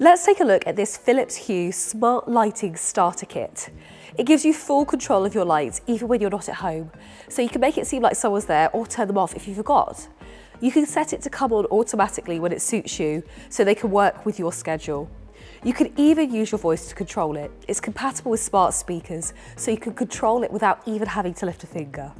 Let's take a look at this Philips Hue Smart Lighting Starter Kit. It gives you full control of your lights even when you're not at home. So you can make it seem like someone's there or turn them off if you forgot. You can set it to come on automatically when it suits you so they can work with your schedule. You can even use your voice to control it. It's compatible with smart speakers, so you can control it without even having to lift a finger.